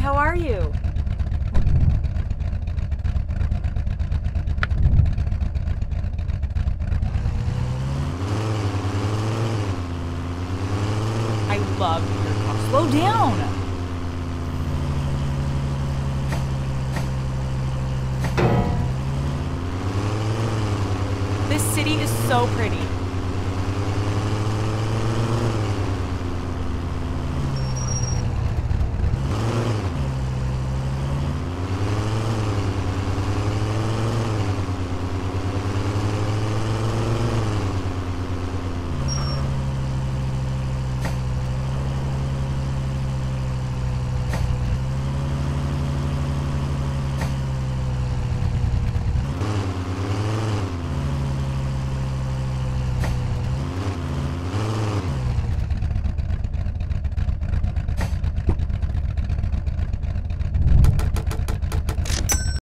how are you? I love your car. Slow down! This city is so pretty.